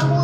foes,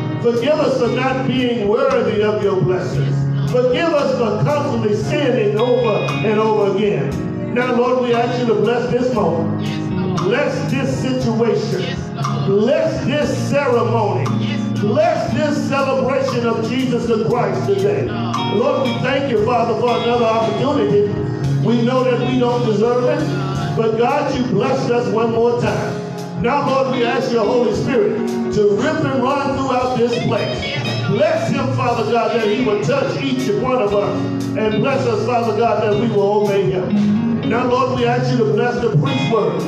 not being worthy of your blessings. Forgive us for constantly sinning over and over again. Now, Lord, we ask you to bless this moment. Bless this situation. Bless this ceremony. Bless this celebration of Jesus the Christ today. Lord, we thank you, Father, for another opportunity. We know that we don't deserve it, but God, you blessed us one more time. Now, Lord, we ask your Holy Spirit to rip and run throughout this place. Bless him, Father God, that he will touch each one of us. And bless us, Father God, that we will obey him. Now, Lord, we ask you to bless the preach word.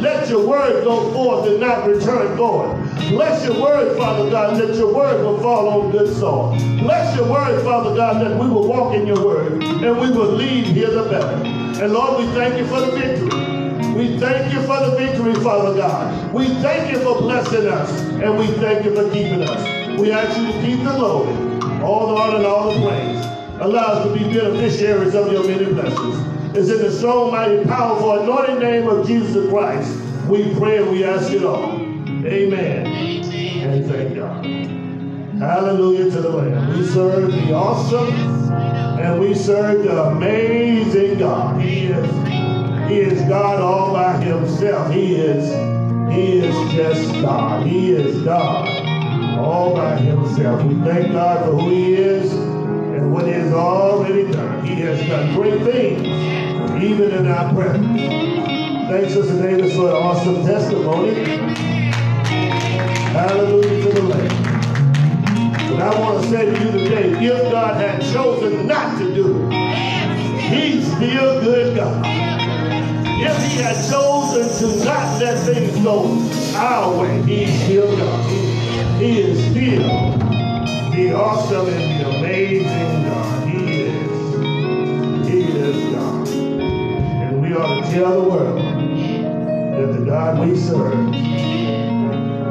Let your word go forth and not return void. Bless your word, Father God, that your word will fall on good soil. Bless your word, Father God, that we will walk in your word and we will leave here the better. And Lord, we thank you for the victory. We thank you for the victory, Father God. We thank you for blessing us, and we thank you for keeping us. We ask you to keep the Lord, all the honor and all the praise. Allow us to be beneficiaries of your many blessings. It's in the strong, mighty, powerful, anointing name of Jesus Christ. We pray and we ask it all. Amen. Amen. And thank God. Hallelujah to the Lamb. We serve the awesome and we serve the amazing God. He is he is God all by himself. He is, he is just God. He is God all by himself. We thank God for who he is and what he has already done. He has done great things, even in our presence. Thanks, Sister Davis, for an awesome testimony. Hallelujah to the Lamb. But I want to say to you today, if God had chosen not to do it, He's still good God. If He had chosen to not let things go our way, He's still God. He is still the awesome and the amazing God. He is. He is God. And we ought to tell the world that the God we serve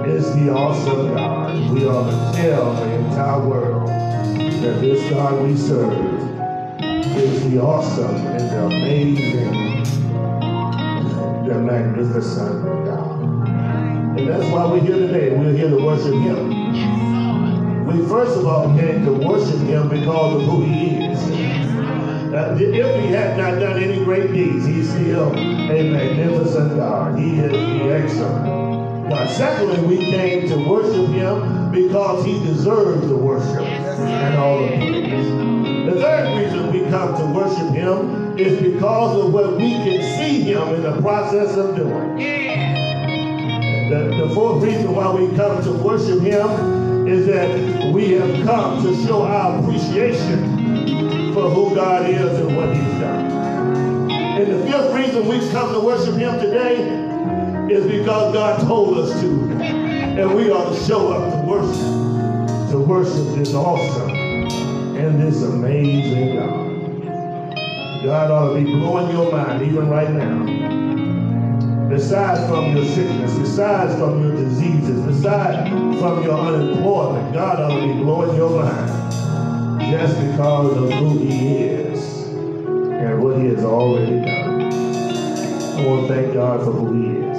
is the awesome God. We ought to tell the entire world that this God we serve is the awesome and the amazing, the magnificent God. And that's why we're here today. We're here to worship Him. We first of all came to worship Him because of who He is. Uh, if He had not done any great deeds, He's still a magnificent God. He is the excellent God. Secondly, we came to worship Him because He deserves the worship and all the praise. The third reason we come to worship Him is because of what we can see Him in the process of doing. The, the fourth reason why we come to worship Him is that we have come to show our appreciation for who God is and what He's done. And the fifth reason we've come to worship Him today is because God told us to. And we ought to show up to worship, to worship this awesome and this amazing God. God ought to be blowing your mind even right now besides from your sickness, besides from your diseases, besides from your unemployment, God ought to be blowing your mind just because of who he is and what he has already done. I want to thank God for who he is.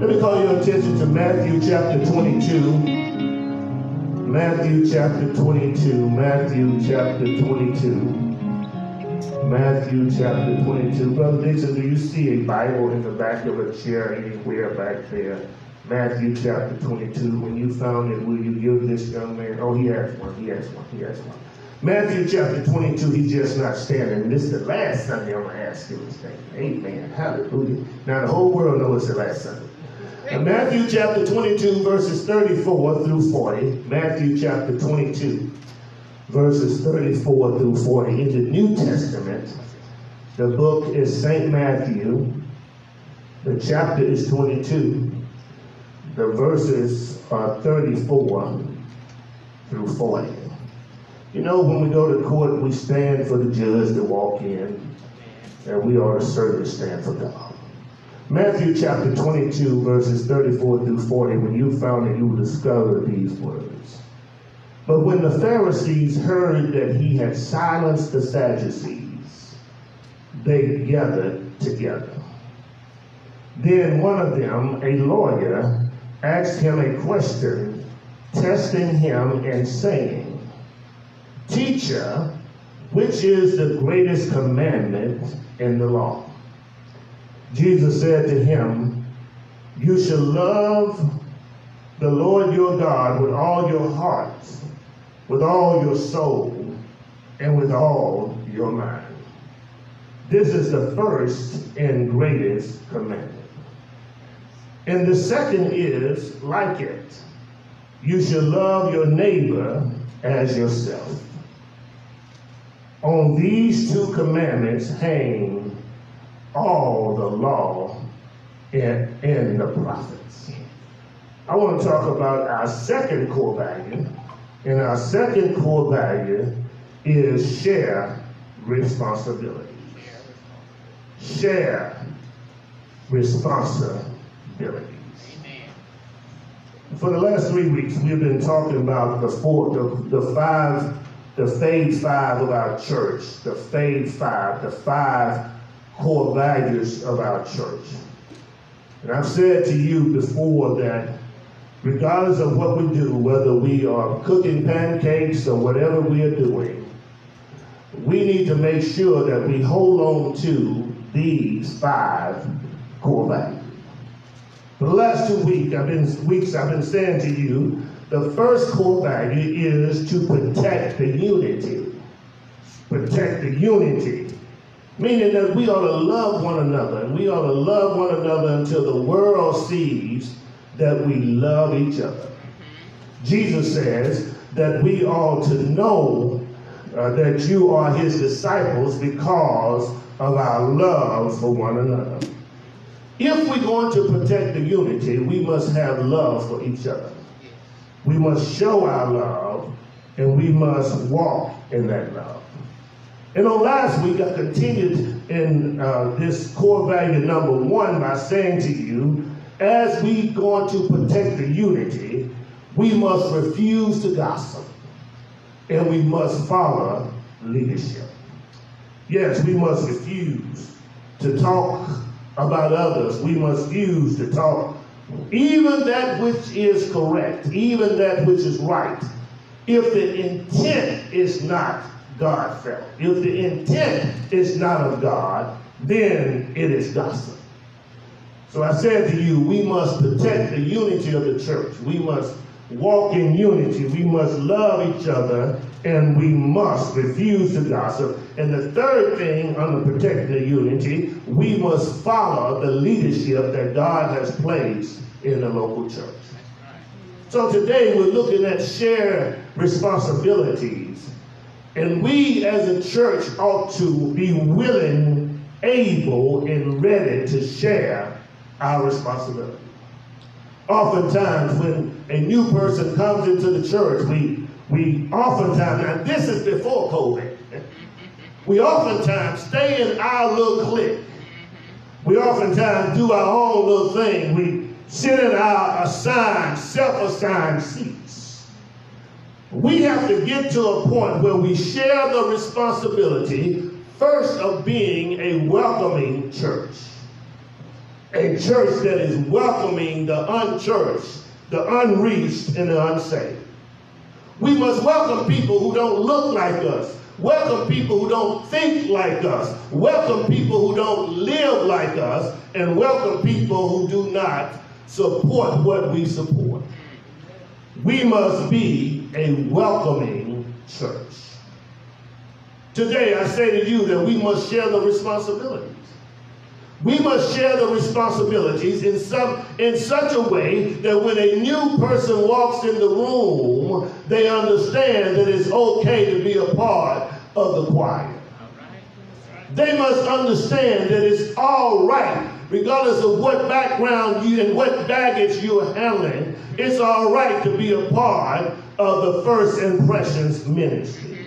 Let me call your attention to Matthew chapter 22. Matthew chapter 22. Matthew chapter 22. Matthew chapter 22. Brother Dixon, do you see a Bible in the back of a chair anywhere back there? Matthew chapter 22. When you found it, will you give this young man? Oh, he has one. He has one. He has one. Matthew chapter 22, he's just not standing. This is the last Sunday I'm going to ask him this thing. Amen. Hallelujah. Now, the whole world knows it's the last Sunday. Now, Matthew chapter 22, verses 34 through 40. Matthew chapter 22 verses 34 through 40. In the New Testament, the book is St. Matthew. The chapter is 22. The verses are 34 through 40. You know, when we go to court, we stand for the judge to walk in, and we are to certainly stand for God. Matthew chapter 22, verses 34 through 40, when you found it, you will discover these words. But when the Pharisees heard that he had silenced the Sadducees, they gathered together. Then one of them, a lawyer, asked him a question, testing him and saying, Teacher, which is the greatest commandment in the law? Jesus said to him, You shall love the Lord your God with all your heart, with all your soul, and with all your mind. This is the first and greatest commandment. And the second is like it. You shall love your neighbor as yourself. On these two commandments hang all the law and, and the prophets. I want to talk about our second core value. And our second core value is share responsibility. Share responsibilities. For the last three weeks, we've been talking about the four, the, the five, the phase five of our church, the phase five, the five core values of our church. And I've said to you before that regardless of what we do, whether we are cooking pancakes or whatever we are doing, we need to make sure that we hold on to these five core values. The last two weeks, I've been weeks I've been saying to you, the first core value is to protect the unity. Protect the unity. Meaning that we ought to love one another. And we ought to love one another until the world sees that we love each other. Jesus says that we ought to know uh, that you are his disciples because of our love for one another. If we're going to protect the unity, we must have love for each other. We must show our love and we must walk in that love. And on last week, I continued in uh, this core value number one by saying to you, as we going to protect the unity, we must refuse to gossip and we must follow leadership. Yes, we must refuse to talk about others. We must refuse to talk even that which is correct, even that which is right, if the intent is not God felt, if the intent is not of God, then it is gossip. So I said to you, we must protect the unity of the church. We must walk in unity. We must love each other and we must refuse to gossip. And the third thing under protecting the unity, we must follow the leadership that God has placed in the local church. So today we're looking at shared responsibilities. And we as a church ought to be willing, able, and ready to share our responsibility. Oftentimes when a new person comes into the church, we, we oftentimes, now this is before COVID, we oftentimes stay in our little clique. We oftentimes do our own little thing. We sit in our assigned, self-assigned seats. We have to get to a point where we share the responsibility first of being a welcoming church. A church that is welcoming the unchurched, the unreached, and the unsaved. We must welcome people who don't look like us, welcome people who don't think like us, welcome people who don't live like us, and welcome people who do not support what we support. We must be a welcoming church. Today, I say to you that we must share the responsibilities. We must share the responsibilities in, some, in such a way that when a new person walks in the room, they understand that it's okay to be a part of the choir. They must understand that it's all right, regardless of what background you and what baggage you are handling, it's all right to be a part of the First Impressions ministry.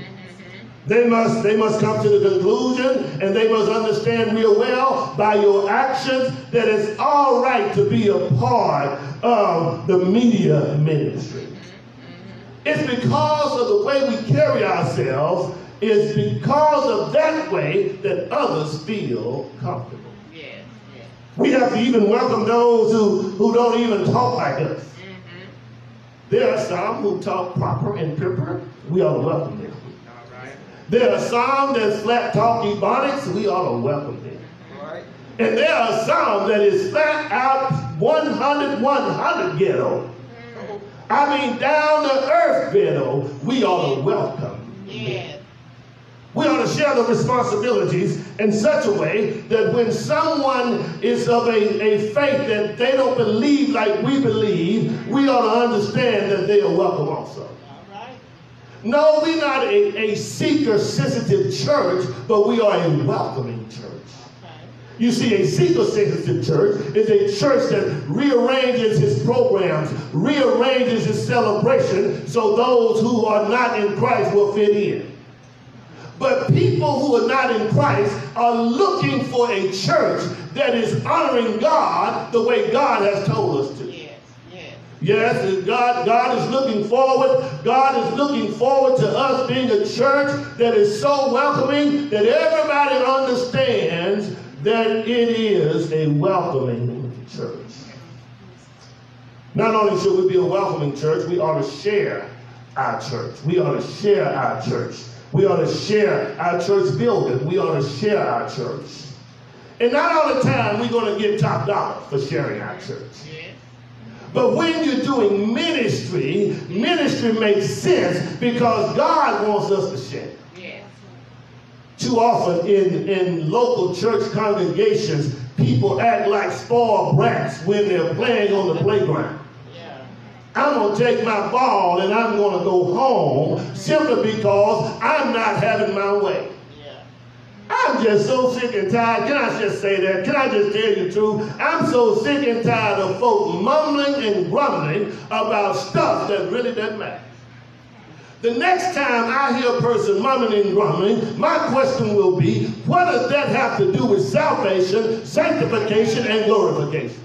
They must, they must come to the conclusion and they must understand real well by your actions that it's all right to be a part of the media ministry. It's because of the way we carry ourselves, it's because of that way that others feel comfortable. Yes, yes. We have to even welcome those who, who don't even talk like us. Mm-hmm. There are some who talk proper and proper. We ought to welcome them. There are some that flat talk ebonics, we ought to welcome them. Right. And there are some that is flat out 100, 100 ghetto. I mean, down to earth ghetto, we ought to welcome. Yeah. We ought to share the responsibilities in such a way that when someone is of a, a faith that they don't believe like we believe, we ought to understand that they are welcome also. No, we're not a, a seeker-sensitive church, but we are a welcoming church. You see, a seeker-sensitive church is a church that rearranges its programs, rearranges its celebration, so those who are not in Christ will fit in. But people who are not in Christ are looking for a church that is honoring God the way God has told us to. Yes, God, God is looking forward. God is looking forward to us being a church that is so welcoming that everybody understands that it is a welcoming church. Not only should we be a welcoming church, we ought to share our church. We ought to share our church. We ought to share our church building. We ought to share our church. And not all the time we're going to get top dollar for sharing our church. But when you're doing ministry, ministry makes sense because God wants us to share. Too often in, in local church congregations, people act like spoiled brats when they're playing on the playground. I'm going to take my ball and I'm going to go home simply because I'm not having my way. Just so sick and tired. Can I just say that? Can I just tell you the truth? I'm so sick and tired of folk mumbling and grumbling about stuff that really doesn't matter. The next time I hear a person mumbling and grumbling, my question will be, what does that have to do with salvation, sanctification, and glorification?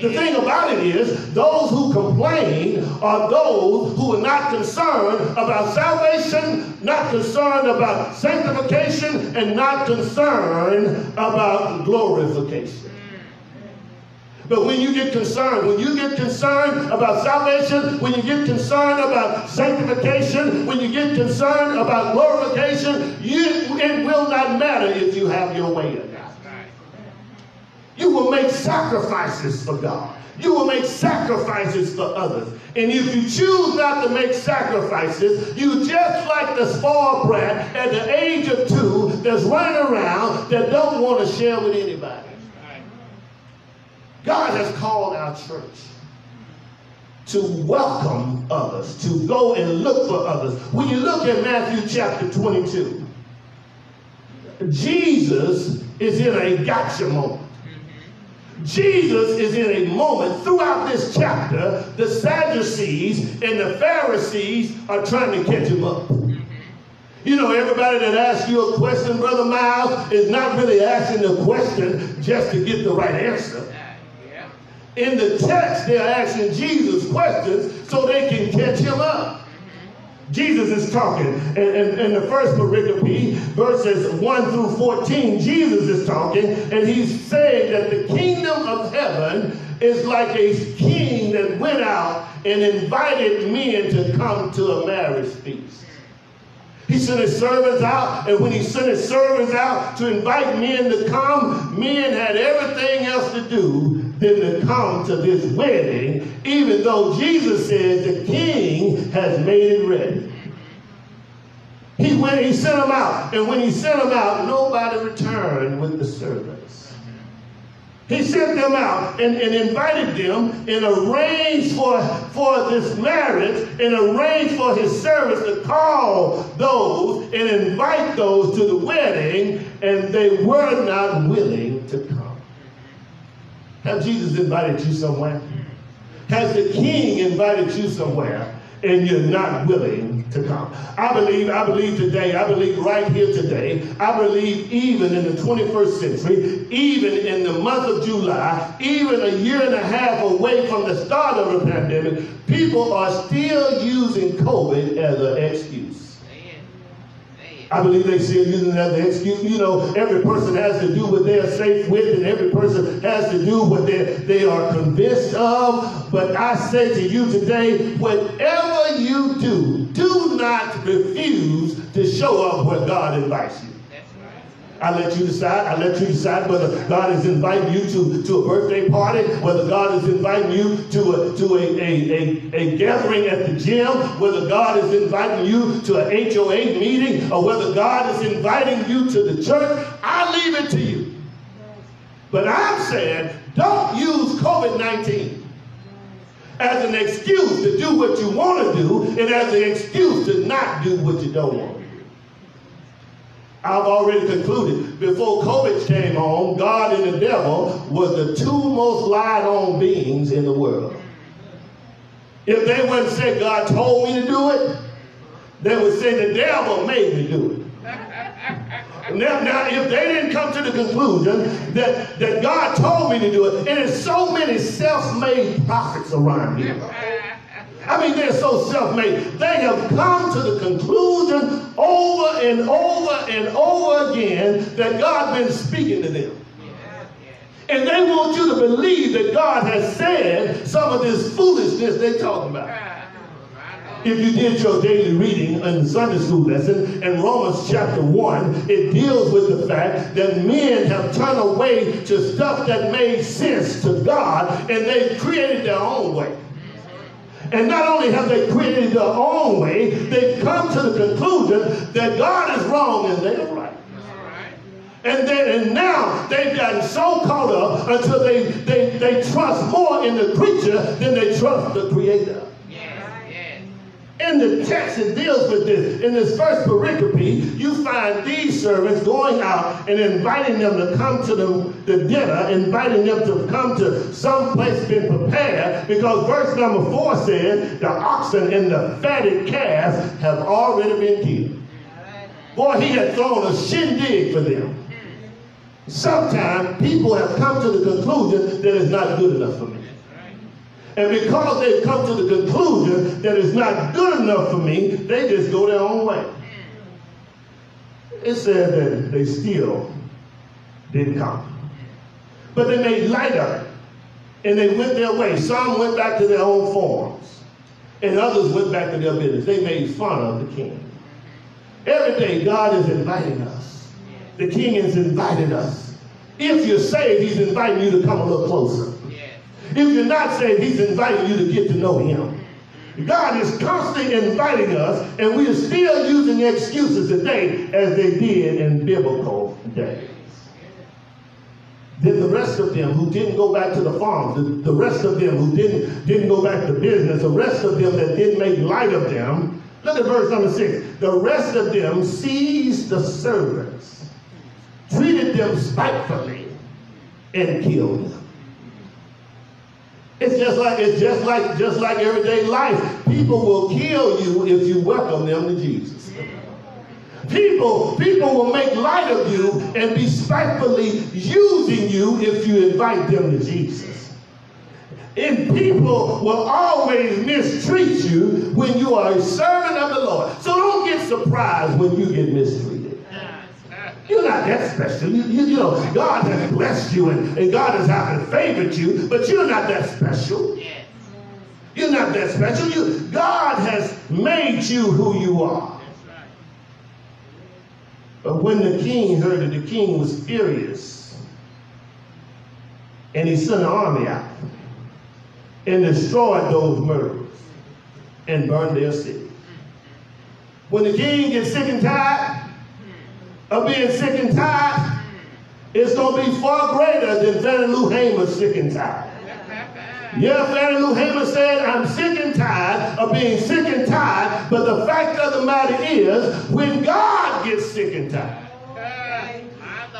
The thing about it is, those who complain are those who are not concerned about salvation, not concerned about sanctification, and not concerned about glorification. But when you get concerned, when you get concerned about salvation, when you get concerned about sanctification, when you get concerned about glorification, you, it will not matter if you have your way you will make sacrifices for God. You will make sacrifices for others. And if you choose not to make sacrifices, you just like the spoiled brat at the age of two that's running around that don't want to share with anybody. God has called our church to welcome others, to go and look for others. When you look at Matthew chapter 22, Jesus is in a gotcha moment. Jesus is in a moment throughout this chapter, the Sadducees and the Pharisees are trying to catch him up. You know, everybody that asks you a question, Brother Miles, is not really asking the question just to get the right answer. In the text, they're asking Jesus questions so they can catch him up. Jesus is talking. And in, the first pericope, verses 1 through 14, Jesus is talking, and he's saying that the kingdom of heaven is like a king that went out and invited men to come to a marriage feast. He sent his servants out, and when he sent his servants out to invite men to come, men had everything else to do to come to this wedding, even though Jesus says the king has made it ready. He went, he sent them out, and when he sent them out, nobody returned with the servants. He sent them out and, and invited them and arranged for, for this marriage and arranged for his servants to call those and invite those to the wedding, and they were not willing. Have Jesus invited you somewhere? Has the king invited you somewhere? and you're not willing to come. I believe, I believe today, I believe right here today, I believe even in the 21st century, even in the month of July, even a year and a half away from the start of the pandemic, people are still using COVID as an excuse. I believe they still using that as an excuse. You know, every person has to do what they are safe with, and every person has to do what they, they are convinced of. But I say to you today, whatever you do, do not refuse to show up where God invites you. I let you decide. I let you decide whether God is inviting you to, to a birthday party, whether God is inviting you to, a, to a, a, a, a gathering at the gym, whether God is inviting you to an HOA meeting, or whether God is inviting you to the church. I leave it to you. But I'm saying don't use COVID 19 as an excuse to do what you want to do and as an excuse to not do what you don't want. I've already concluded. Before COVID came on, God and the devil was the two most lied on beings in the world. If they wouldn't say God told me to do it, they would say the devil made me do it. Now, now, if they didn't come to the conclusion that, that God told me to do it, and there's so many self-made prophets around here. I mean, they're so self-made. They have come to the conclusion over and over and over again that God's been speaking to them. And they want you to believe that God has said some of this foolishness they're talking about. If you did your daily reading in the Sunday school lesson in Romans chapter 1, it deals with the fact that men have turned away to stuff that made sense to God and they've created their own way. And not only have they created their own way, they've come to the conclusion that God is wrong and they're right. And then and now they've gotten so caught up until they, they, they trust more in the creature than they trust the creator. In the text, it deals with this. In this first pericope, you find these servants going out and inviting them to come to the, the dinner, inviting them to come to some place been prepared, because verse number four says the oxen and the fatted calves have already been killed. Boy, he had thrown a shindig for them. Sometimes people have come to the conclusion that it's not good enough for me. And because they've come to the conclusion that it's not good enough for me, they just go their own way. It said that they still didn't come. But they made light it. And they went their way. Some went back to their own forms. And others went back to their business. They made fun of the king. Every day, God is inviting us. The king has invited us. If you're saved, he's inviting you to come a little closer. If you're not saved, he's inviting you to get to know him. God is constantly inviting us, and we are still using excuses today as they did in biblical days. Then the rest of them who didn't go back to the farm, the, the rest of them who didn't, didn't go back to business, the rest of them that didn't make light of them, look at verse number six. The rest of them seized the servants, treated them spitefully, and killed them. It's just like it's just like just like everyday life. People will kill you if you welcome them to Jesus. People, people will make light of you and be spitefully using you if you invite them to Jesus. And people will always mistreat you when you are a servant of the Lord. So don't get surprised when you get mistreated. You're not that special. You, you, you, know, God has blessed you and, and God has happened favored you, but you're not that special. Yes. You're not that special. You, God has made you who you are. Right. But when the king heard it, the king was furious. And he sent an army out and destroyed those murderers and burned their city. When the king gets sick and tired, of being sick and tired is going to be far greater than Fannie Lou Hamer sick and tired. Yeah, Fannie Lou Hamer said, I'm sick and tired of being sick and tired, but the fact of the matter is, when God gets sick and tired,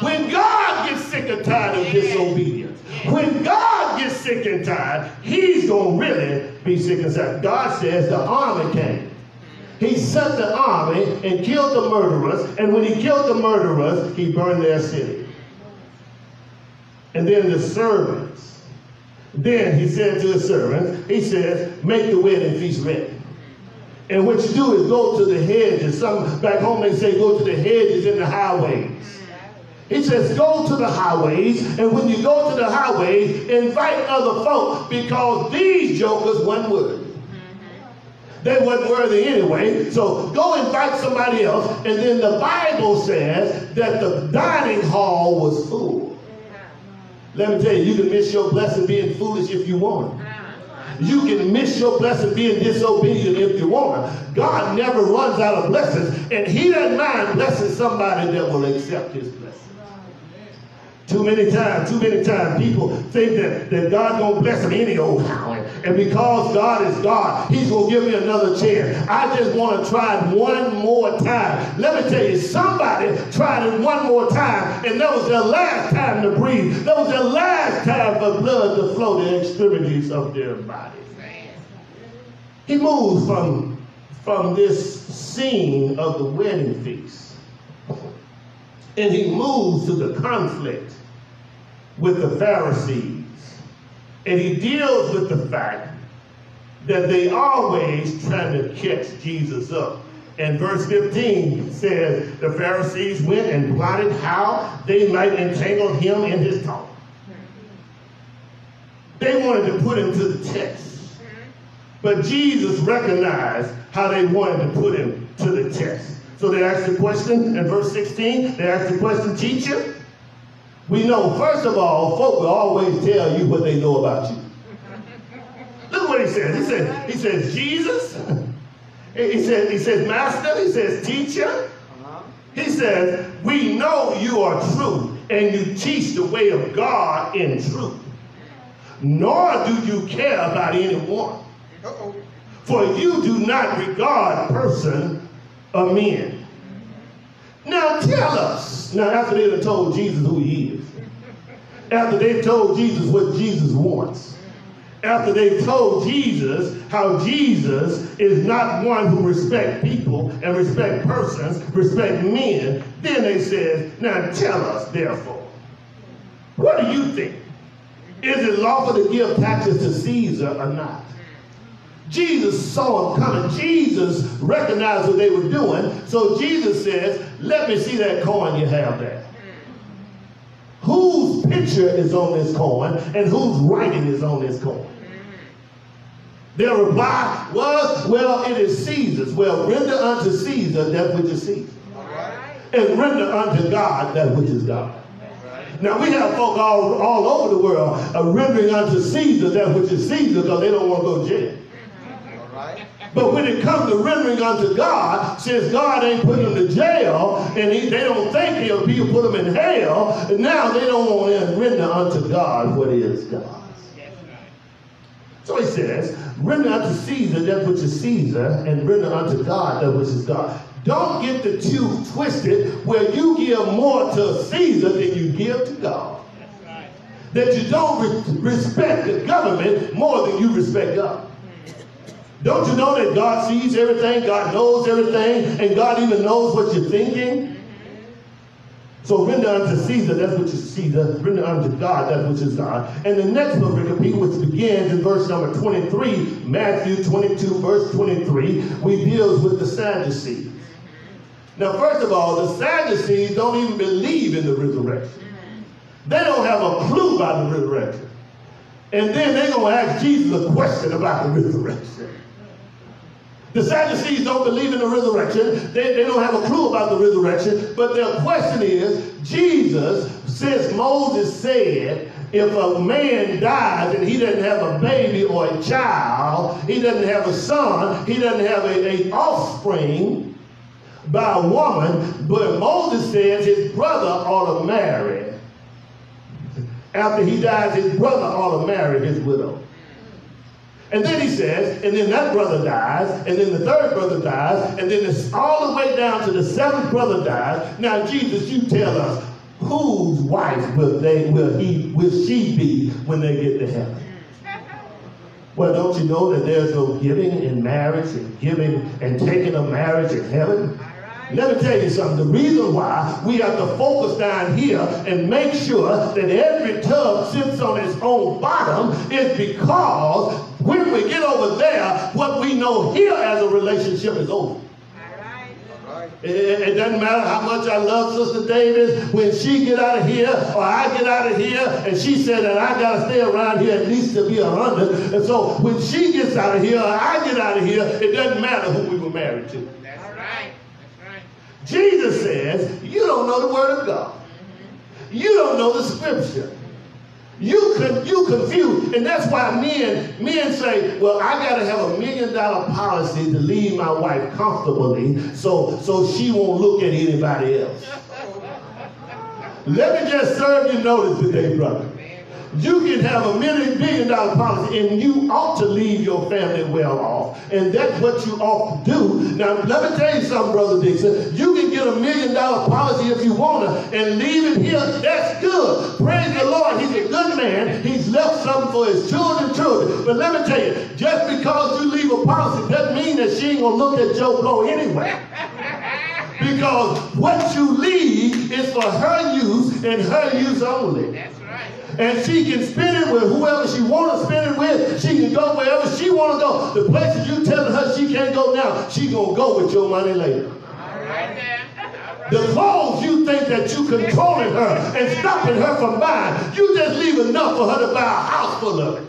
when God gets sick and tired of disobedience, when God gets sick and tired, he's going to really be sick and tired. God says the army came. He sent the army and killed the murderers, and when he killed the murderers, he burned their city. And then the servants, then he said to his servants, he says, make the wedding feast ready. And what you do is go to the hedges. Some back home they say go to the hedges and the highways. He says, go to the highways, and when you go to the highways, invite other folk because these jokers weren't worthy. They weren't worthy anyway. So go invite somebody else. And then the Bible says that the dining hall was full. Let me tell you, you can miss your blessing being foolish if you want. You can miss your blessing being disobedient if you want. God never runs out of blessings, and He doesn't mind blessing somebody that will accept His blessing. Too many times, too many times, people think that, that God gonna bless them any old how. And because God is God, He's gonna give me another chance. I just want to try it one more time. Let me tell you, somebody tried it one more time, and that was their last time to breathe. That was their last time for blood to flow the extremities of their body. He moves from, from this scene of the wedding feast. And he moves to the conflict with the Pharisees. And he deals with the fact that they always trying to catch Jesus up. And verse 15 says, the Pharisees went and plotted how they might entangle him in his talk. They wanted to put him to the test. But Jesus recognized how they wanted to put him to the test. So they asked the question in verse 16, they asked the question, teacher, we know, first of all, folk will always tell you what they know about you. Look what he says. He says, he says, Jesus. He says, he says, master. He says, teacher. He says, We know you are true, and you teach the way of God in truth. Nor do you care about anyone. Uh-oh. For you do not regard person of men. Now tell us. Now, after they have told Jesus who he is, after they've told Jesus what Jesus wants, after they've told Jesus how Jesus is not one who respect people and respect persons, respect men, then they said, now tell us therefore, what do you think? Is it lawful to give taxes to Caesar or not? Jesus saw them coming. Jesus recognized what they were doing. So Jesus says, let me see that coin you have there. Whose picture is on this coin and whose writing is on this coin? Their reply was, well, it is Caesar's. Well, render unto Caesar that which is Caesar. And render unto God that which is God. Now we have folk all, all over the world uh, rendering unto Caesar that which is Caesar because they don't want to go to jail. But when it comes to rendering unto God, since God ain't putting them to jail, and he, they don't think he'll be put them in hell, now they don't want to render unto God what is God. So he says, render unto Caesar that which is Caesar, and render unto God that which is God. Don't get the two twisted where you give more to Caesar than you give to God. That you don't re respect the government more than you respect God. Don't you know that God sees everything, God knows everything, and God even knows what you're thinking? So render unto Caesar that which is Caesar, render unto God that which is God. And the next pericope, which begins in verse number 23, Matthew 22, verse 23, we deals with the Sadducees. Now, first of all, the Sadducees don't even believe in the resurrection. They don't have a clue about the resurrection. And then they're going to ask Jesus a question about the resurrection. The Sadducees don't believe in the resurrection. They, they don't have a clue about the resurrection. But their question is, Jesus, since Moses said, if a man dies and he doesn't have a baby or a child, he doesn't have a son, he doesn't have a, a offspring by a woman, but Moses says his brother ought to marry. After he dies, his brother ought to marry his widow. And then he says, and then that brother dies, and then the third brother dies, and then it's all the way down to the seventh brother dies. Now, Jesus, you tell us, whose wife will they will he will she be when they get to heaven? Well, don't you know that there's no giving in marriage and giving and taking of marriage in heaven? Let me tell you something. The reason why we have to focus down here and make sure that every tub sits on its own bottom is because when we get over there, what we know here as a relationship is over. It, it, doesn't matter how much I love Sister Davis. When she get out of here or I get out of here, and she said that I got to stay around here at least to be a hundred. And so when she gets out of here or I get out of here, it doesn't matter who we were married to. That's right. That's right. Jesus says, you don't know the word of God. You don't know the scripture. You could you and that's why men men say, "Well, I got to have a million dollar policy to leave my wife comfortably, so so she won't look at anybody else." Let me just serve you notice today, brother. You can have a million billion dollar policy and you ought to leave your family well off. And that's what you ought to do. Now, let me tell you something, Brother Dixon. You can get a million dollar policy if you want to and leave it here. That's good. Praise the Lord. He's a good man. He's left something for his children, children. But let me tell you, just because you leave a policy doesn't mean that she ain't going to look at Joe Blow anyway. Because what you leave is for her use and her use only and she can spend it with whoever she want to spend it with. She can go wherever she want to go. The places you telling her she can't go now, she gonna go with your money later. The clothes you think that you controlling her and stopping her from buying, you just leave enough for her to buy a house full of it.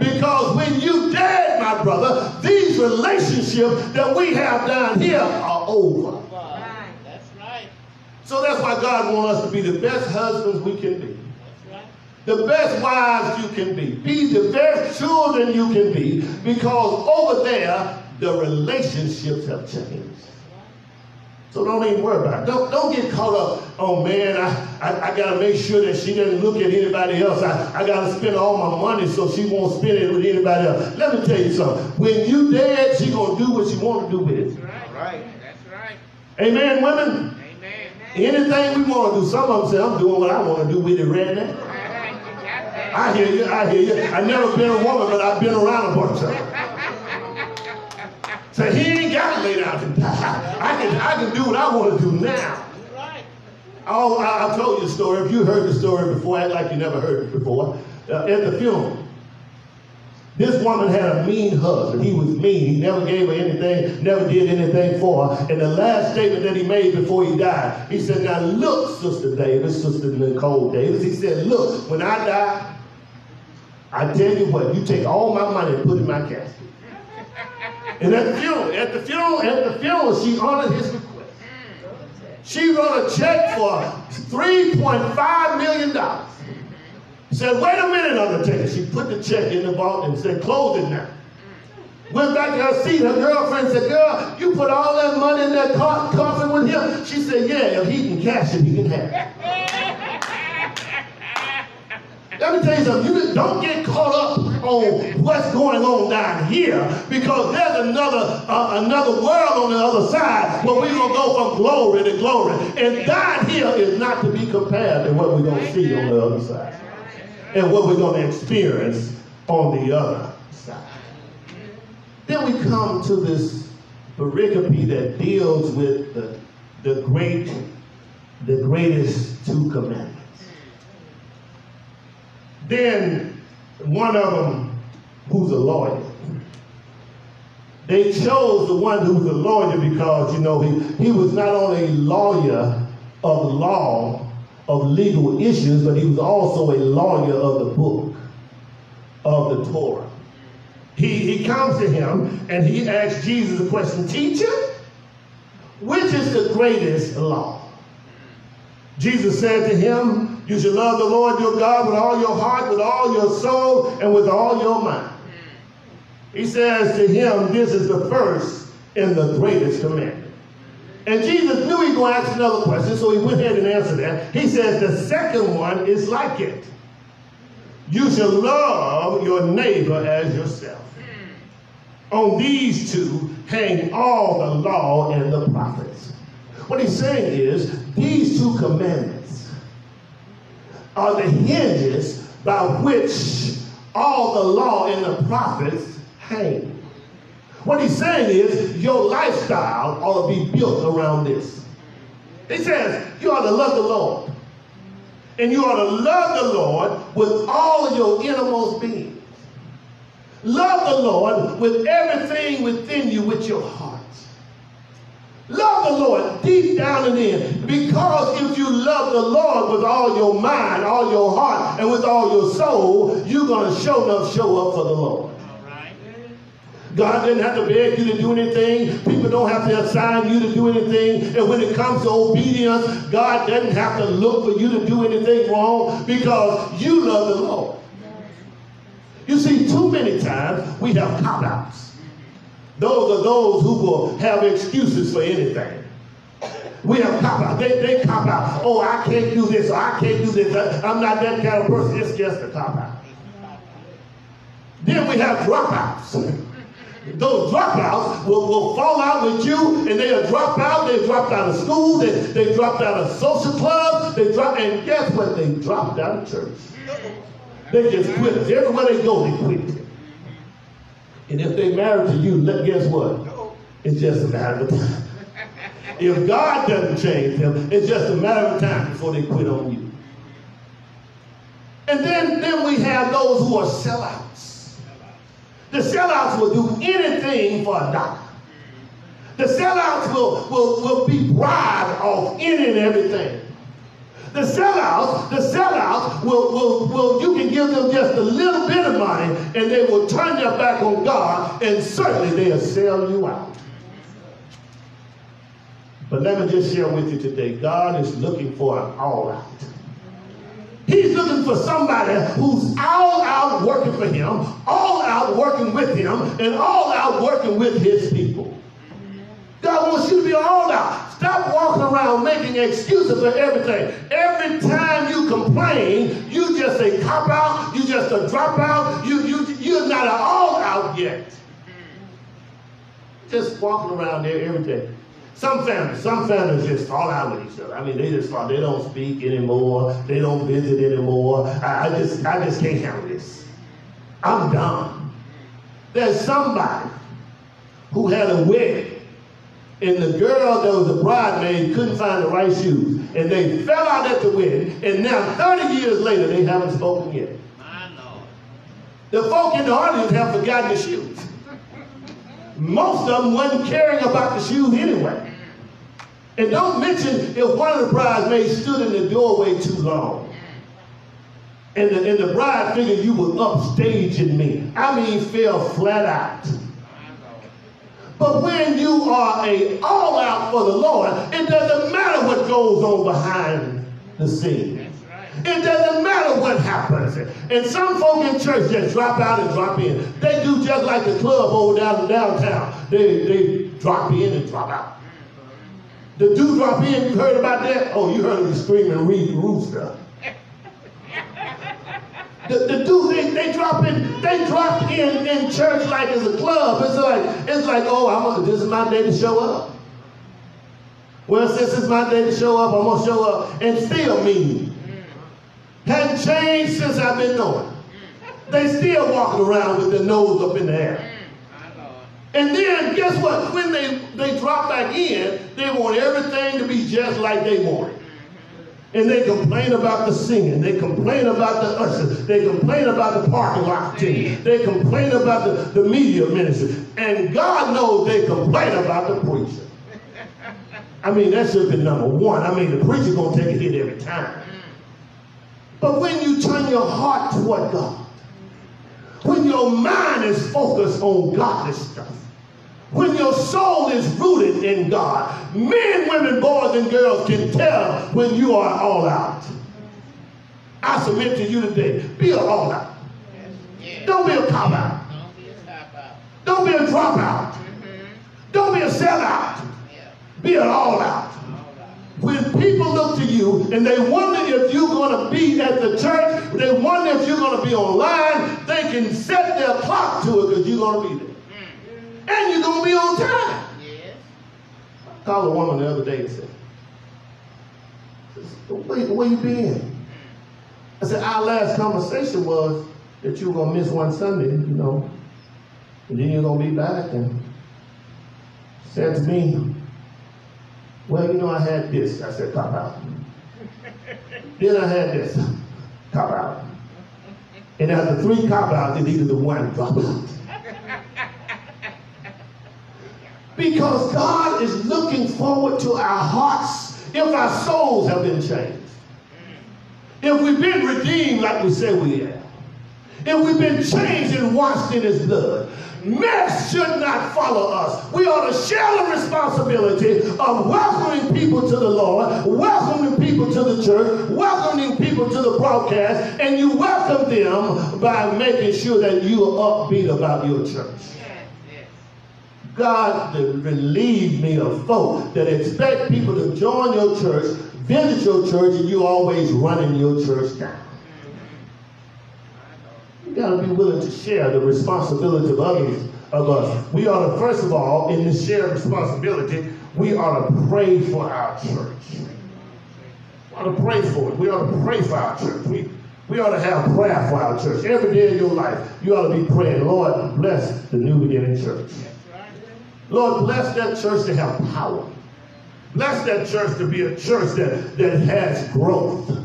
Because when you dead, my brother, these relationships that we have down here are over. So that's why God wants us to be the best husbands we can be. The best wives you can be. Be the best children you can be. Because over there, the relationships have changed. So don't even worry about it. Don't, don't get caught up, oh man, I, I, I got to make sure that she doesn't look at anybody else. I, I got to spend all my money so she won't spend it with anybody else. Let me tell you something. When you dead, she going to do what she want to do with it. That's right. Right. That's right. Amen, women? Anything we want to do, some of them say, I'm doing what I want to do with it right now. All right. You got that. I hear you, I hear you. I never been a woman, but I've been around a bunch of them. So he ain't got to lay down and die. I can, I can do what I want to do now. Oh, I, I told you the story. If you heard the story before, act like you never heard it before. Uh, at the funeral, this woman had a mean husband. He was mean. He never gave her anything, never did anything for her. And the last statement that he made before he died, he said, Now look, Sister Davis, Sister Nicole Davis. He said, Look, when I die, I tell you what, you take all my money and put it in my casket. And at the funeral, at the funeral, at the funeral, she honored his request. She wrote a check for $3.5 million. Said, wait a minute, Undertaker. She put the check in the vault and said, close it now. Went back to her seat. Her girlfriend said, girl, you put all that money in that co- coffin with him? She said, yeah, if he can cash it, he can have it. Let me tell you something. You don't get caught up on what's going on down here because there's another uh, another world on the other side where we're gonna go from glory to glory. And down here is not to be compared to what we're gonna see on the other side and what we're gonna experience on the other side. Then we come to this pericope that deals with the, the great, the greatest two commandments. Then one of them, who's a lawyer, they chose the one who's a lawyer because you know he, he was not only a lawyer of law of legal issues, but he was also a lawyer of the book of the Torah. He, he comes to him and he asks Jesus a question, teacher, which is the greatest law? Jesus said to him, You should love the Lord your God with all your heart, with all your soul, and with all your mind. He says to him, This is the first and the greatest commandment. And Jesus knew he was going to ask another question, so he went ahead and answered that. He says, The second one is like it. You shall love your neighbor as yourself. Hmm. On these two hang all the law and the prophets. What he's saying is, these two commandments are the hinges by which all the law and the prophets hang. What he's saying is, your lifestyle ought to be built around this. He says, you ought to love the Lord. And you ought to love the Lord with all of your innermost being. Love the Lord with everything within you with your heart. Love the Lord deep down and in. Because if you love the Lord with all your mind, all your heart, and with all your soul, you're going to show enough show up for the Lord. God didn't have to beg you to do anything. People don't have to assign you to do anything. And when it comes to obedience, God doesn't have to look for you to do anything wrong because you love the Lord. You see, too many times we have cop-outs. Those are those who will have excuses for anything. We have cop out. They, they cop out. Oh, I can't do this. Or I can't do this. I'm not that kind of person. It's just a cop out. Then we have dropouts. Those dropouts will, will fall out with you and they'll drop out. They dropped out of school. They, they dropped out of social clubs. They dropped, and guess what? They dropped out of church. They just quit. Everywhere they go, they quit. And if they married to you, guess what? It's just a matter of time. If God doesn't change them, it's just a matter of time before they quit on you. And then, then we have those who are sellouts. The sellouts will do anything for a dollar. The sellouts will, will, will be bribed off any and everything. The sellouts, the sellouts will, will, will, you can give them just a little bit of money and they will turn their back on God and certainly they'll sell you out. But let me just share with you today, God is looking for an all out. He's looking for somebody who's all out working for him, all out working with him, and all out working with his people. God wants you to be all out. Stop walking around making excuses for everything. Every time you complain, you just a cop out, you just a drop out, you, you, you're not all out yet. Just walking around there every day. Some families, some families just fall out with each other. I mean, they just fall, they don't speak anymore, they don't visit anymore. I, I just I just can't handle this. I'm done. There's somebody who had a wedding, and the girl that was a bridesmaid couldn't find the right shoes, and they fell out at the wedding, and now 30 years later they haven't spoken yet. The folk in the audience have forgotten the shoes. Most of them wasn't caring about the shoes anyway. And don't mention if one of the bridesmaids stood in the doorway too long. And the, and the bride figured you were upstaging me. I mean, fell flat out. But when you are a all out for the Lord, it doesn't matter what goes on behind the scene. It doesn't matter what happens. And some folk in church just drop out and drop in. They do just like the club over down in downtown. They, they drop in and drop out. The dude drop in, you heard about that? Oh, you heard him screaming Reed Rooster. The, the dude, they, they drop in, they drop in in church like it's a club. It's like, it's like, oh, I'm this is my day to show up. Well, since it's my day to show up, I'm gonna show up and still mean. Hadn't changed since I've been knowing. They still walking around with their nose up in the air. And then guess what? When they, they drop back in, they want everything to be just like they want. And they complain about the singing. They complain about the ushers. They complain about the parking lot team. They complain about the, the media ministry. And God knows they complain about the preacher. I mean, that should have been number one. I mean, the preacher gonna take a hit every time. But when you turn your heart toward God, when your mind is focused on godly stuff, when your soul is rooted in God, men, women, boys, and girls can tell when you are all out. I submit to you today, be an all out. Don't be a cop out. Don't be a cop out. Don't be a dropout. Mm-hmm. Don't be a sellout. Be an all out. When people look to you and they wonder if you're going to be at the church, they wonder if you're going to be online, they can set their clock to it because you're going to be there. Mm. And you're going to be on time. I called a woman the other day and said, where, where you been? I said, our last conversation was that you were going to miss one Sunday, you know, and then you're going to be back. And said to me, well, you know, I had this. I said, cop out. then I had this. Cop out. And after three cop outs, it needed the one drop out. Because God is looking forward to our hearts if our souls have been changed. If we've been redeemed like we say we have. If we've been changed and washed in his blood. Mess should not follow us. We ought to share the responsibility of welcoming people to the Lord, welcoming people to the church, welcoming people to the broadcast, and you welcome them by making sure that you are upbeat about your church. God relieve me of folk that expect people to join your church, visit your church, and you always running your church down. Got to be willing to share the responsibility of others of us. We ought to, first of all, in this shared responsibility, we ought to pray for our church. We ought to pray for it. We ought to pray for our church. We, we ought to have prayer for our church. Every day of your life, you ought to be praying, Lord, bless the New Beginning Church. Lord, bless that church to have power. Bless that church to be a church that, that has growth.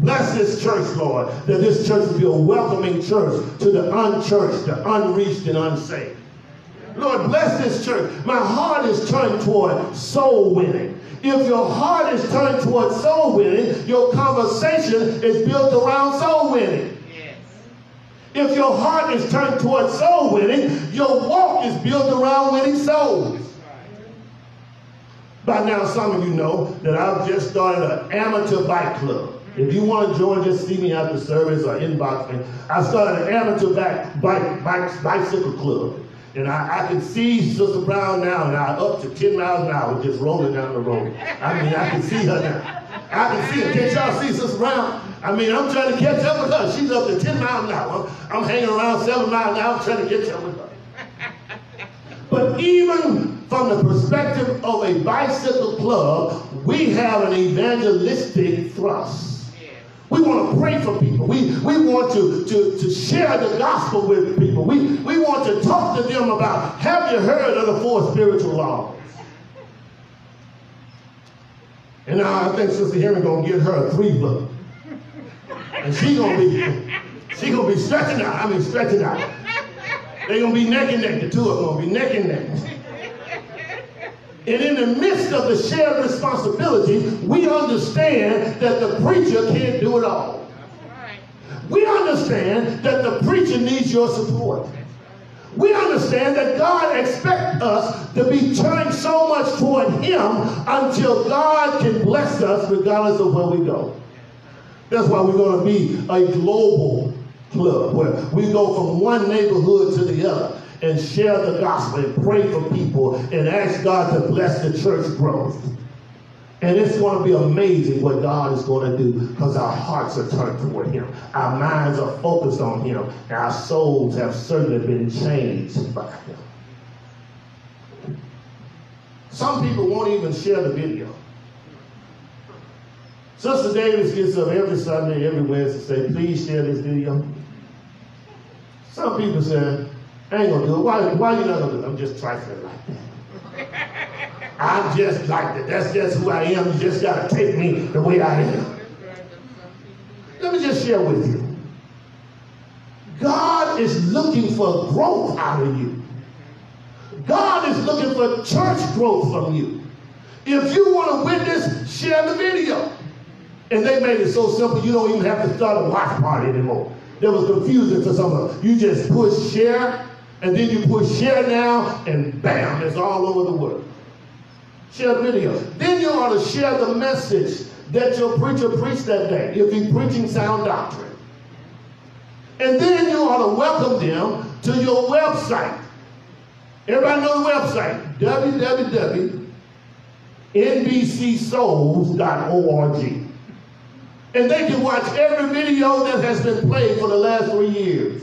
Bless this church, Lord, that this church will be a welcoming church to the unchurched, the unreached, and unsaved. Lord, bless this church. My heart is turned toward soul winning. If your heart is turned toward soul winning, your conversation is built around soul winning. Yes. If your heart is turned toward soul winning, your walk is built around winning souls. By now, some of you know that I've just started an amateur bike club. If you want to join, just see me after service or inbox me. I started an amateur bike, bike, bike, bicycle club. And I, I can see Sister Brown now, now up to 10 miles an hour just rolling down the road. I mean, I can see her now. I can see her. Can't y'all see Sister Brown? I mean, I'm trying to catch up with her. She's up to 10 miles an hour. I'm, I'm hanging around 7 miles an hour trying to catch up with her. But even from the perspective of a bicycle club, we have an evangelistic thrust. We want to pray for people. We, we want to, to, to share the gospel with people. We, we want to talk to them about, have you heard of the four spiritual laws? And now I think Sister Henry gonna get her a three book. And she gonna be, she gonna be stretching out. I mean stretching out. They gonna be neck and neck. The two of them gonna be neck and neck. And in the midst of the shared responsibility, we understand that the preacher can't do it all. We understand that the preacher needs your support. We understand that God expects us to be turned so much toward Him until God can bless us regardless of where we go. That's why we're going to be a global club where we go from one neighborhood to the other and share the gospel and pray for people and ask God to bless the church growth. And it's going to be amazing what God is going to do because our hearts are turned toward Him. Our minds are focused on Him. And our souls have certainly been changed by Him. Some people won't even share the video. Sister Davis gets up every Sunday, every Wednesday, say, please share this video. Some people say, I ain't gonna do it. Why, why you not gonna do it? I'm just trifling like that. I'm just like that. That's just who I am. You just gotta take me the way I am. Let me just share with you. God is looking for growth out of you. God is looking for church growth from you. If you want to witness, share the video. And they made it so simple you don't even have to start a watch party anymore. There was confusion for some of you. You just push share, and then you push share now, and bam, it's all over the world. Share the video. Then you ought to share the message that your preacher preached that day, if he's preaching sound doctrine. And then you ought to welcome them to your website. Everybody know the website, www.nbcsouls.org. And they can watch every video that has been played for the last three years.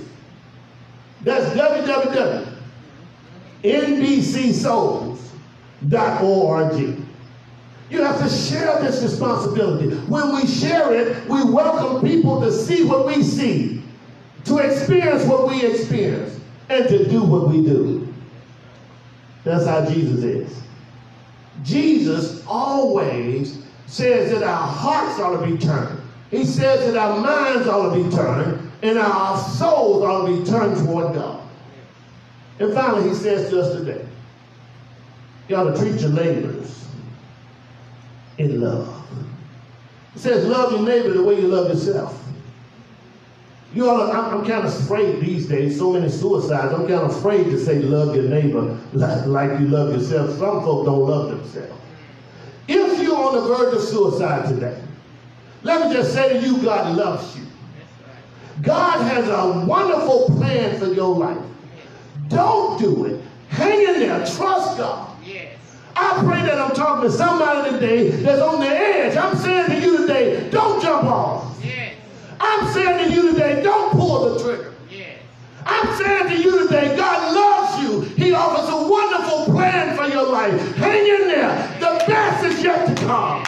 That's www.nbcsouls.org. You have to share this responsibility. When we share it, we welcome people to see what we see, to experience what we experience, and to do what we do. That's how Jesus is. Jesus always says that our hearts ought to be turned. He says that our minds ought to be turned, and our souls ought to be turned toward God. And finally, he says to us today, you ought to treat your neighbors in love. He says, love your neighbor the way you love yourself. You to, I'm, I'm kind of afraid these days, so many suicides, I'm kind of afraid to say love your neighbor like, like you love yourself. Some folk don't love themselves. If you're on the verge of suicide today, let me just say to you, God loves you. God has a wonderful plan for your life. Don't do it. Hang in there. Trust God. Yes. I pray that I'm talking to somebody today that's on the edge. I'm saying to you today, don't jump off. Yes. I'm saying to you today, don't pull the trigger. Yes. I'm saying to you today, God loves you. He offers a wonderful plan for your life. Hang in there. The best is yet to come.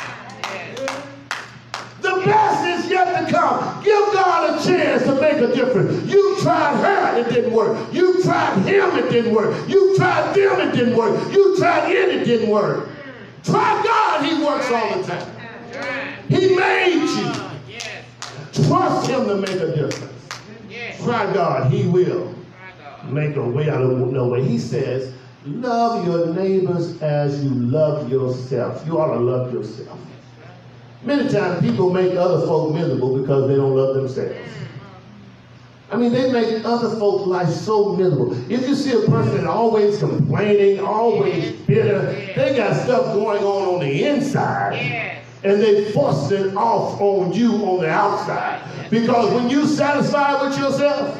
The best is yet to come. Give God a chance to make a difference. You tried her, it didn't work. You tried him, it didn't work. You tried them, it didn't work. You tried it, it didn't work. Try God, he works all the time. He made you. Trust him to make a difference. Try God, he will. Make a way out of no way. He says, love your neighbors as you love yourself. You ought to love yourself. Many times people make other folk miserable because they don't love themselves. I mean, they make other folks' life so miserable. If you see a person always complaining, always bitter, they got stuff going on on the inside. And they force it off on you on the outside. Because when you satisfied with yourself,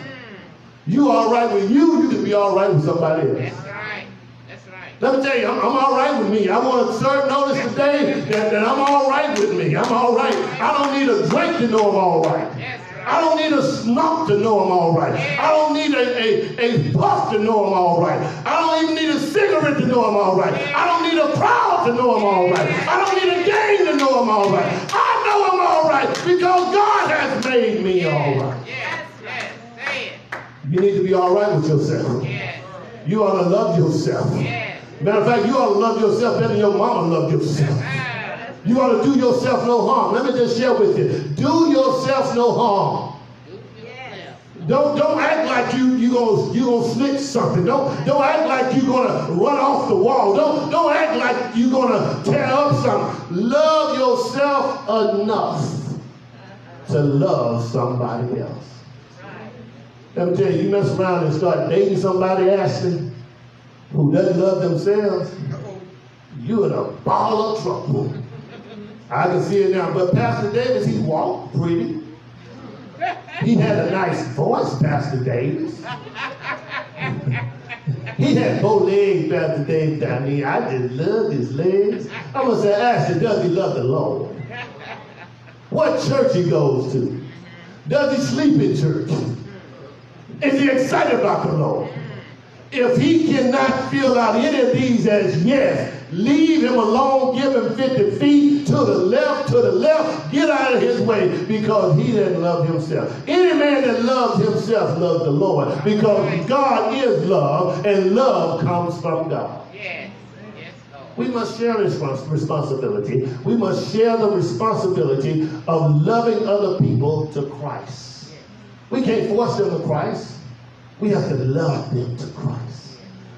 You all right with you, you can be all right with somebody else. That's right. That's right. Let me tell you, I'm, I'm all right with me. I want to serve notice today that, that I'm all right with me. I'm all right. I don't need a drink to know I'm all right. I don't need a smoke to know I'm all right. I don't need a, a, a puff to know I'm all right. I don't even need a cigarette to know I'm all right. I don't need a crowd to know I'm all right. I don't need a game to know I'm all right. I know I'm all right because God has made me all right. You need to be all right with yourself. You ought to love yourself. Matter of fact, you ought to love yourself better than your mama loved yourself. You ought to do yourself no harm. Let me just share with you. Do yourself no harm. Don't don't act like you you gonna you gonna snitch something. Don't don't act like you gonna run off the wall. Don't don't act like you gonna tear up something. Love yourself enough to love somebody else. Let me tell you, you mess around and start dating somebody, Ashley, who doesn't love themselves, you're in a ball of trouble. I can see it now. But Pastor Davis, he walked pretty. He had a nice voice, Pastor Davis. He had both legs, Pastor Davis. I mean, I just love his legs. I'm gonna say, Ashley, does he love the Lord? What church he goes to? Does he sleep in church? Is he excited about the Lord? If he cannot fill out any of these as yes, leave him alone, give him 50 feet to the left, to the left, get out of his way because he doesn't love himself. Any man that loves himself loves the Lord because God is love and love comes from God. Yes. We must share respons- responsibility. We must share the responsibility of loving other people to Christ. We can't force them to Christ. We have to love them to Christ.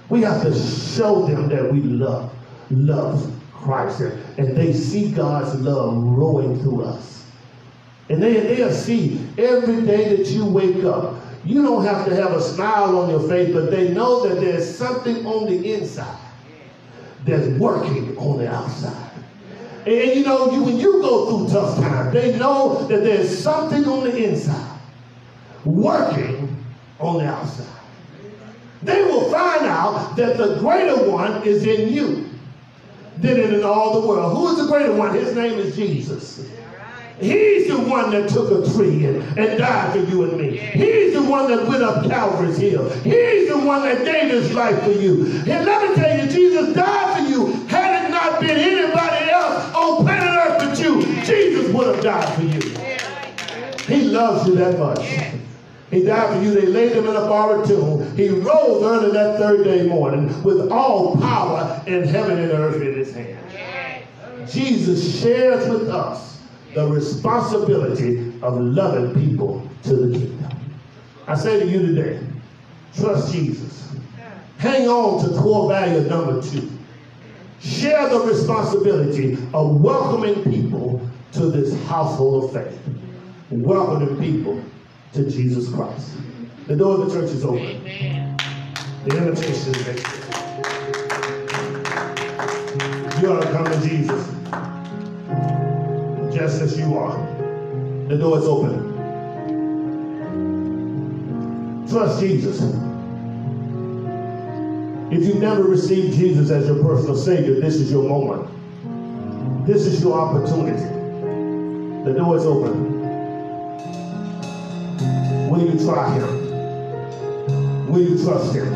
We have to show them that we love, love Christ. And, they see God's love rolling through us. And they, they'll see every day that you wake up. You don't have to have a smile on your face, but they know that there's something on the inside that's working on the outside. And you know, you, when you go through tough times, they know that there's something on the inside working on the outside. They will find out that the greater one is in you than in all the world. Who is the greater one? His name is Jesus. He's the one that took a tree and, and died for you and me. He's the one that went up Calvary's hill. He's the one that gave his life for you. And let me tell you, Jesus died for you. Had it not been anybody else on planet earth but you, Jesus would have died for you. He loves you that much. He died for you. They laid him in a borrowed tomb. He rose early that third day morning with all power in heaven and earth in his hand. Jesus shares with us the responsibility of loving people to the kingdom. I say to you today, trust Jesus. Hang on to core value number two. Share the responsibility of welcoming people to this household of faith. Welcoming people to Jesus Christ. The door of the church is open. The invitation is extended. You ought to come to Jesus just as you are. The door is open. Trust Jesus. If you've never received Jesus as your personal Savior, this is your moment. This is your opportunity. The door is open. Will you try Him? Will you trust Him?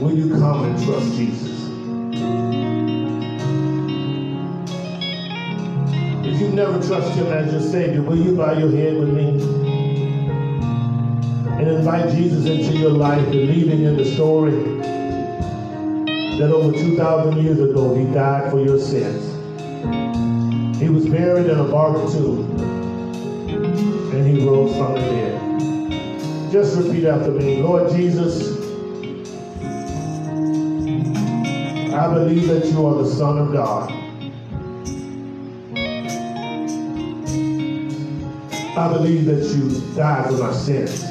Will you come and trust Jesus? If you've never trusted Him as your Savior, will you bow your head with me and invite Jesus into your life, believing in the story that over 2,000 years ago He died for your sins? He was buried in a borrowed tomb and He rose from the dead. Just repeat after me. Lord Jesus, I believe that you are the Son of God. I believe that you died for my sins.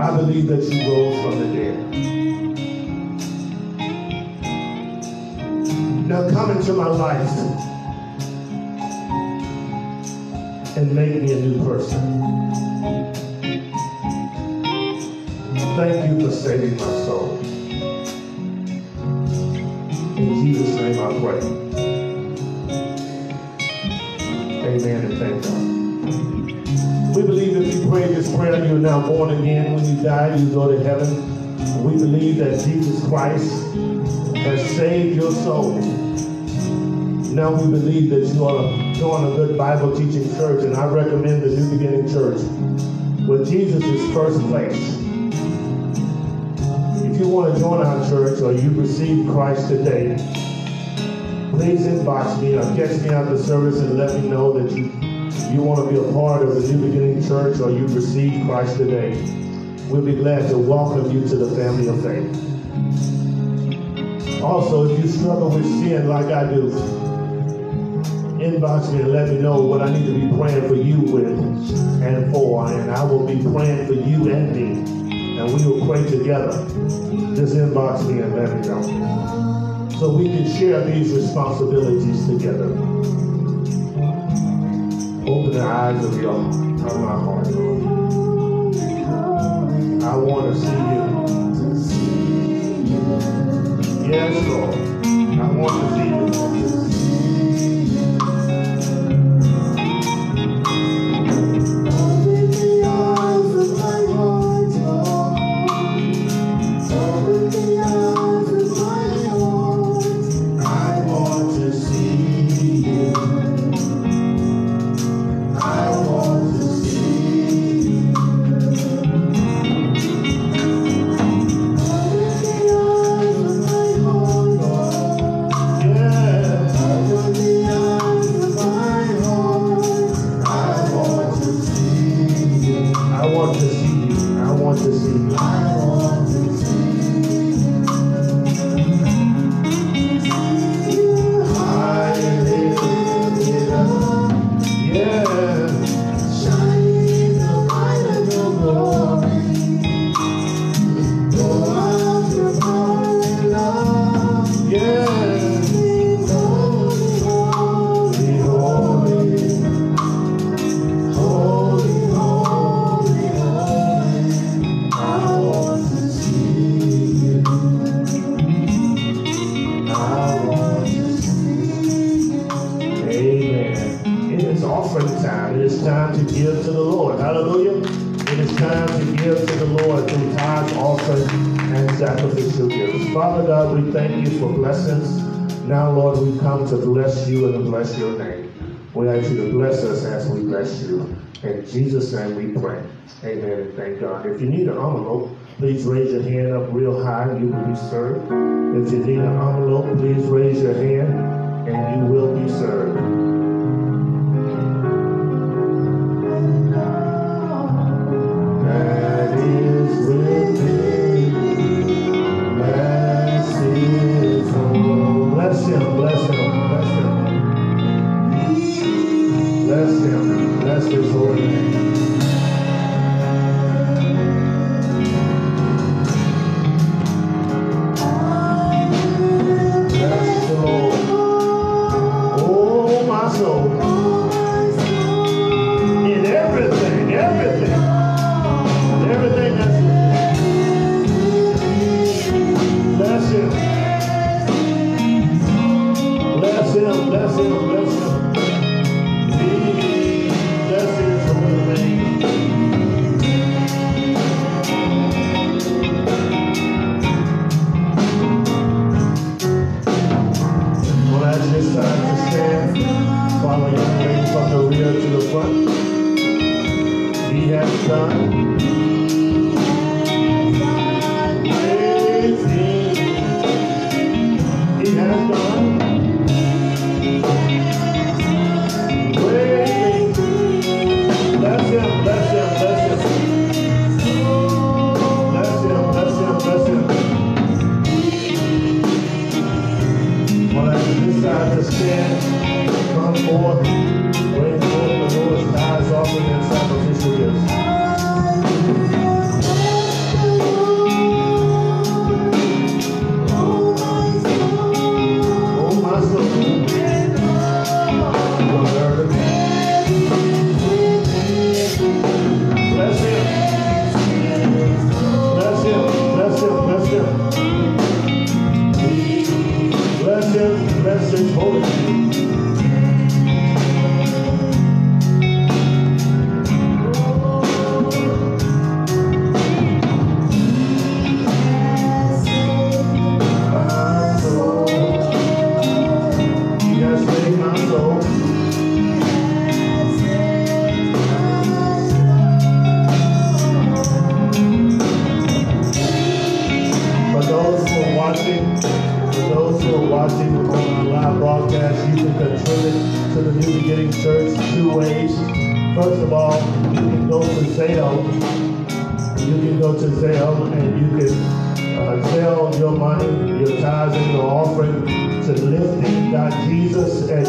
I believe that you rose from the dead. Now come into my life and make me a new person. Thank you for saving my soul. In Jesus' name I pray. Amen and thank God. We believe if you pray this prayer, you're now born again. When you die, you go to heaven. We believe that Jesus Christ has saved your soul. Now we believe that you are join a good Bible teaching church, and I recommend the New Beginning Church, where Jesus is first place. If you want to join our church or you received Christ today, please inbox me or text me after service and let me know that you, you want to be a part of the New Beginning Church or you've received Christ today. We'll be glad to welcome you to the family of faith. Also, if you struggle with sin like I do, inbox me and let me know what I need to be praying for you with and for, and I will be praying for you and me, and we will pray together. Just inbox me and let me know. So we can share these responsibilities together. Open the eyes of your my heart. I want to see served. If you need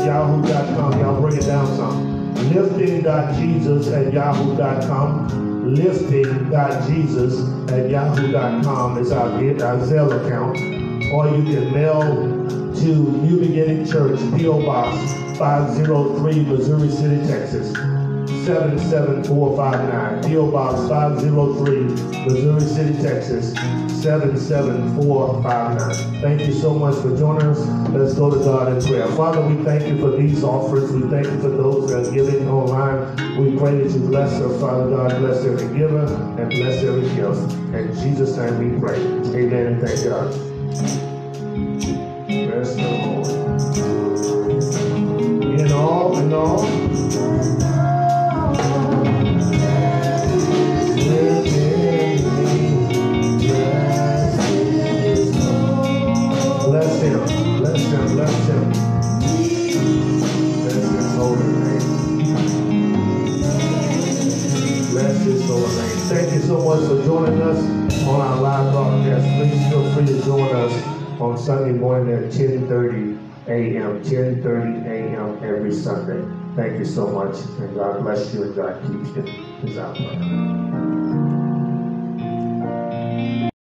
yahoo.com. Y'all bring it down some. Lifting.jesus at yahoo.com. Lifting.jesus at yahoo.com is our, our Zelle account. Or you can mail to New Beginning Church, P.O. Box 503, Missouri City, Texas. 77459. P.O. Box 503, Missouri City, Texas. 77459. Thank you so much for joining us. Let's go to God in prayer. Father, we thank you for these offerings. We thank you for those that are giving online. We pray that you bless us, Father God. Bless every giver and bless every gift. In Jesus' name we pray. Amen and thank God. Sunday morning at 10:30 a.m. 10:30 a.m. every Sunday. Thank you so much, and God bless you and God keeps you. Is our prayer.